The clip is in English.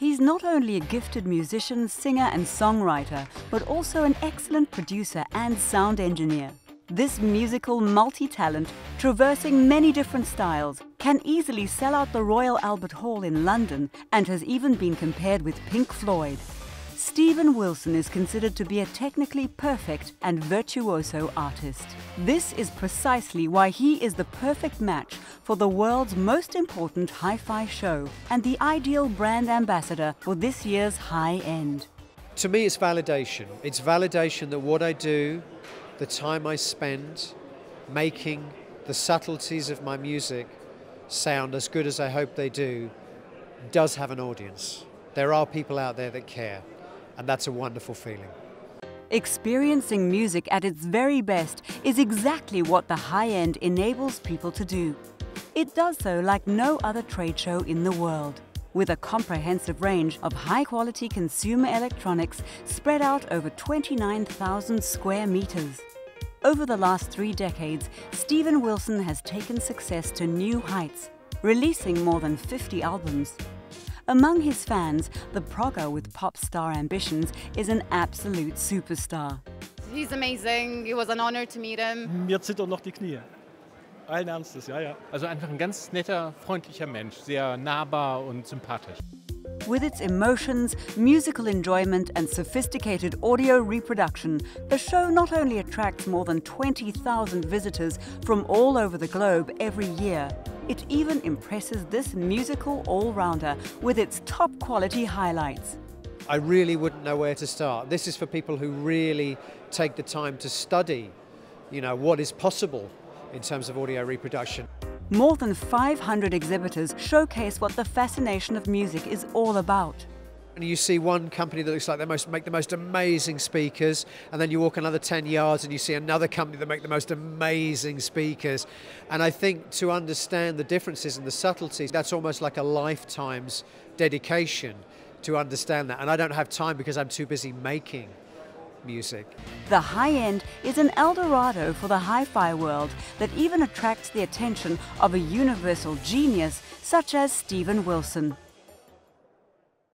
He's not only a gifted musician, singer, and songwriter, but also an excellent producer and sound engineer. This musical multi talent, traversing many different styles, can easily sell out the Royal Albert Hall in London and has even been compared with Pink Floyd. Steven Wilson is considered to be a technically perfect and virtuoso artist. This is precisely why he is the perfect match for the world's most important hi-fi show and the ideal brand ambassador for this year's high end. To me, it's validation. It's validation that what I do, the time I spend making the subtleties of my music sound as good as I hope they do, does have an audience. There are people out there that care and that's a wonderful feeling. Experiencing music at its very best is exactly what the high end enables people to do. It does so like no other trade show in the world, with a comprehensive range of high quality consumer electronics spread out over 29,000 square meters. Over the last three decades, Steven Wilson has taken success to new heights, releasing more than 50 albums. Among his fans, the progger with pop star ambitions is an absolute superstar. He's amazing. It was an honor to meet him. Mm, Mir zittern noch die Knie. Allen Ernstes, ja, ja. Also einfach ein ganz netter, freundlicher Mensch, sehr nahbar und sympathisch. With its emotions, musical enjoyment, and sophisticated audio reproduction, the show not only attracts more than 20,000 visitors from all over the globe every year, it even impresses this musical all-rounder with its top quality highlights. I really wouldn't know where to start. This is for people who really take the time to study, you know, what is possible in terms of audio reproduction. More than 500 exhibitors showcase what the fascination of music is all about. And you see one company that looks like they most make the most amazing speakers, and then you walk another 10 yards and you see another company that make the most amazing speakers. And I think to understand the differences and the subtleties, that's almost like a lifetime's dedication to understand that. And I don't have time because I'm too busy making music. The high end is an Eldorado for the hi fi world that even attracts the attention of a universal genius such as Steven Wilson.